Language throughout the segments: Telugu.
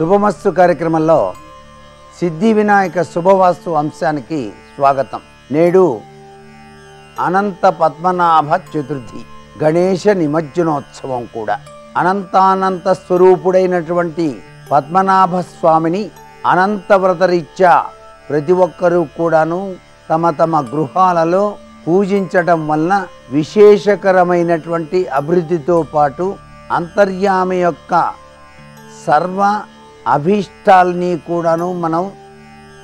శుభమస్తు కార్యక్రమంలో సిద్ధి వినాయక శుభవాస్తు అంశానికి స్వాగతం. నేడు అనంత పద్మనాభ చతుర్థి గణేష నిమజ్జనోత్సవం కూడా. అనంతానంత స్వరూపుడైనటువంటి పద్మనాభ స్వామిని అనంత వ్రతరీత్యా ప్రతి ఒక్కరూ కూడాను తమ తమ గృహాలలో పూజించటం వలన విశేషకరమైనటువంటి అభివృద్ధితో పాటు అంతర్యామి యొక్క సర్వ అభీష్టాలని కూడాను మనం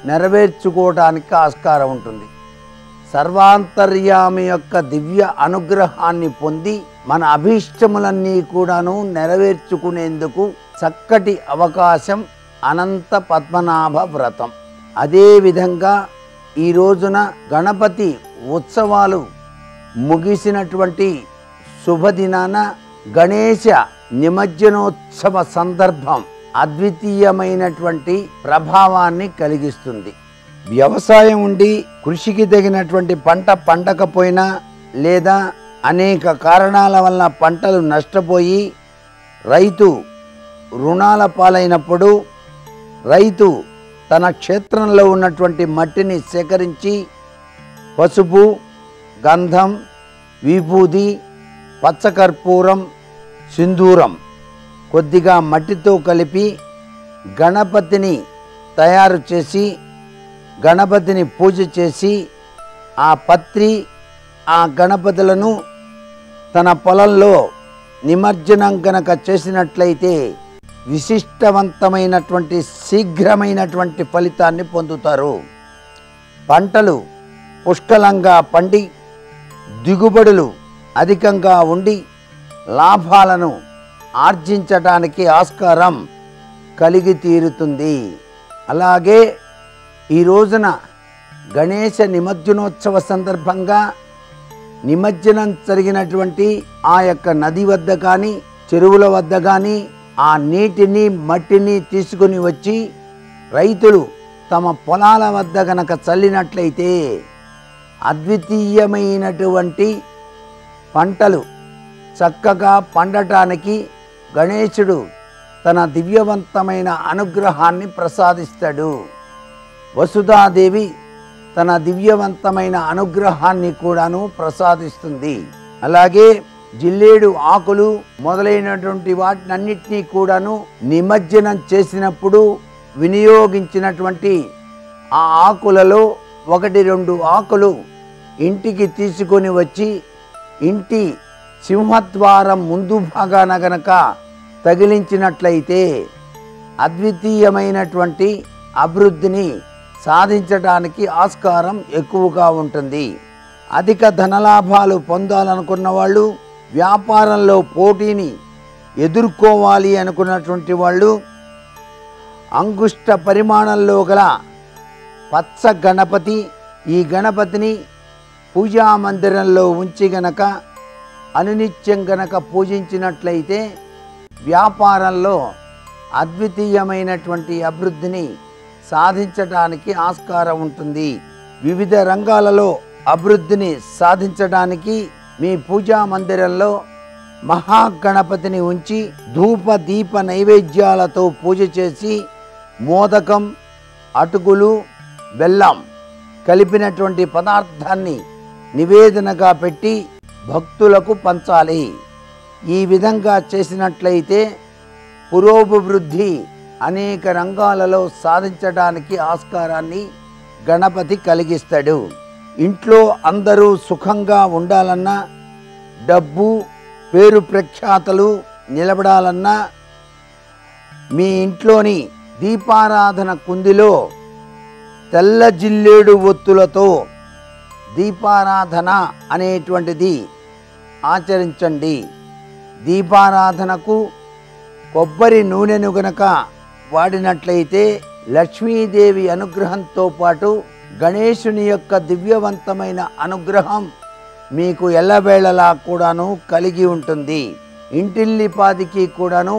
నెరవేర్చుకోవడానికి ఆస్కారం ఉంటుంది. సర్వాంతర్యామి యొక్క దివ్య అనుగ్రహాన్ని పొంది మన అభీష్టములన్నీ కూడాను నెరవేర్చుకునేందుకు చక్కటి అవకాశం అనంత పద్మనాభ వ్రతం. అదేవిధంగా ఈ రోజున గణపతి ఉత్సవాలు ముగిసినటువంటి శుభదినాన గణేశ నిమజ్జనోత్సవ సందర్భం అద్వితీయమైనటువంటి ప్రభావాన్ని కలిగిస్తుంది. వ్యవసాయం ఉండి కృషికి తగినటువంటి పంట పండకపోయినా లేదా అనేక కారణాల వలన పంటలు నష్టపోయి రైతు రుణాల పాలైనప్పుడు రైతు తన క్షేత్రంలో ఉన్నటువంటి మట్టిని సేకరించి పసుపు గంధం విభూది పచ్చకర్పూరం సింధూరం కొద్దిగా మట్టితో కలిపి గణపతిని తయారు చేసి గణపతిని పూజ చేసి ఆ పత్రి ఆ గణపతులను తన పొలంలో నిమజ్జనం కనుక చేసినట్లయితే విశిష్టవంతమైనటువంటి శీఘ్రమైనటువంటి ఫలితాన్ని పొందుతారు. పంటలు పుష్కలంగా పండి దిగుబడులు అధికంగా ఉండి లాభాలను ఆర్జించటానికి ఆస్కారం కలిగి తీరుతుంది. అలాగే ఈ రోజున గణేశ నిమజ్జనోత్సవ సందర్భంగా నిమజ్జనం జరిగినటువంటి ఆ యొక్క నది వద్ద కానీ చెరువుల వద్ద కానీ ఆ నీటిని మట్టిని తీసుకుని వచ్చి రైతులు తమ పొలాల వద్ద గనక చల్లినట్లయితే అద్వితీయమైనటువంటి పంటలు చక్కగా పండటానికి గణేశుడు తన దివ్యవంతమైన అనుగ్రహాన్ని ప్రసాదిస్తాడు. వసుధాదేవి తన దివ్యవంతమైన అనుగ్రహాన్ని కూడాను ప్రసాదిస్తుంది. అలాగే జిల్లేడు ఆకులు మొదలైనటువంటి వాటినన్నిటినీ కూడాను నిమజ్జనం చేసినప్పుడు వినియోగించినటువంటి ఆ ఆకులలో ఒకటి రెండు ఆకులు ఇంటికి తీసుకొని వచ్చి ఇంటి సింహద్వారం ముందు భాగాన గనక తగిలించినట్లయితే అద్వితీయమైనటువంటి అభివృద్ధిని సాధించడానికి ఆస్కారం ఎక్కువగా ఉంటుంది. అధిక ధనలాభాలు పొందాలనుకున్న వాళ్ళు వ్యాపారంలో పోటీని ఎదుర్కోవాలి అనుకున్నటువంటి వాళ్ళు అంగుష్ట పరిమాణంలో గల పచ్చ గణపతి ఈ గణపతిని పూజా మందిరంలో ఉంచి గనక అనునిత్యం గనక పూజించినట్లయితే వ్యాపారంలో అద్వితీయమైనటువంటి అభివృద్ధిని సాధించడానికి ఆస్కారం ఉంటుంది. వివిధ రంగాలలో అభివృద్ధిని సాధించడానికి మీ పూజా మందిరంలో మహాగణపతిని ఉంచి ధూప దీప నైవేద్యాలతో పూజ చేసి మోదకం అటుకులు బెల్లం కలిపినటువంటి పదార్థాన్ని నివేదనగా పెట్టి భక్తులకు పంచాలి. ఈ విధంగా చేసినట్లయితే పురోభివృద్ధి అనేక రంగాలలో సాధించడానికి ఆస్కారాన్ని గణపతి కలిగిస్తాడు. ఇంట్లో అందరూ సుఖంగా ఉండాలన్నా డబ్బు పేరు ప్రఖ్యాతలు నిలబడాలన్నా మీ ఇంట్లోని దీపారాధన కుందిలో తెల్ల జిల్లేడు ఒత్తులతో దీపారాధన అనేటువంటిది ఆచరించండి. దీపారాధనకు కొబ్బరి నూనెను గనక వాడినట్లయితే లక్ష్మీదేవి అనుగ్రహంతో పాటు గణేశుని యొక్క దివ్యవంతమైన అనుగ్రహం మీకు ఎల్లవేళలా కూడాను కలిగి ఉంటుంది. ఇంటిల్లిపాదికి కూడాను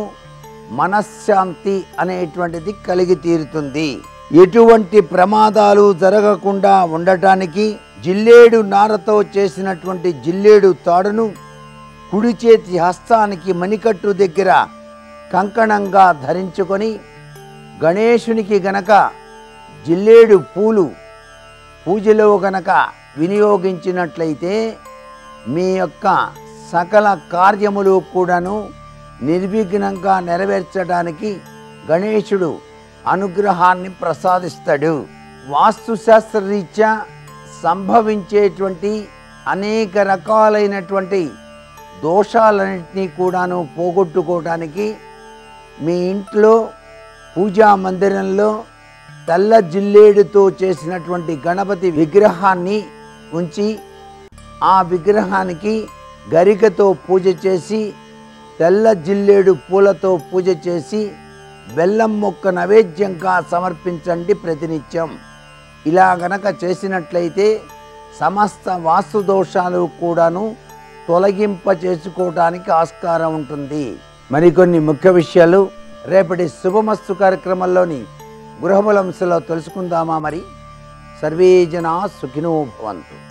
మనశ్శాంతి అనేటువంటిది కలిగి తీరుతుంది. ఎటువంటి ప్రమాదాలు జరగకుండా ఉండటానికి జిల్లేడు నారతో చేసినటువంటి జిల్లేడు తాడును కుడి చేతి హస్తానికి మణికట్టు దగ్గర కంకణంగా ధరించుకొని గణేశునికి గనక జిల్లేడు పూలు పూజలో గనక వినియోగించినట్లయితే మీ యొక్క సకల కార్యములు కూడాను నిర్విఘ్నంగా నెరవేర్చడానికి గణేశుడు అనుగ్రహాన్ని ప్రసాదిస్తాడు. వాస్తుశాస్త్రరీత్యా సంభవించేటువంటి అనేక రకాలైనటువంటి దోషాలన్నింటినీ కూడాను పోగొట్టుకోవడానికి మీ ఇంట్లో పూజా మందిరంలో తెల్ల జిల్లేడుతో చేసినటువంటి గణపతి విగ్రహాన్ని ఉంచి ఆ విగ్రహానికి గరికతో పూజ చేసి తెల్ల జిల్లేడు పూలతో పూజ చేసి బెల్లం మొక్క నైవేద్యంగా సమర్పించండి ప్రతినిత్యం. ఇలా గనక చేసినట్లయితే సమస్త వాస్తు దోషాలు కూడాను తొలగింప చేసుకోవడానికి ఆస్కారం ఉంటుంది. మరికొన్ని ముఖ్య విషయాలు రేపటి శుభమస్తు కార్యక్రమంలోని గృహబలంశలో తెలుసుకుందామా మరి? సర్వే జనా సుఖినో భవంతు.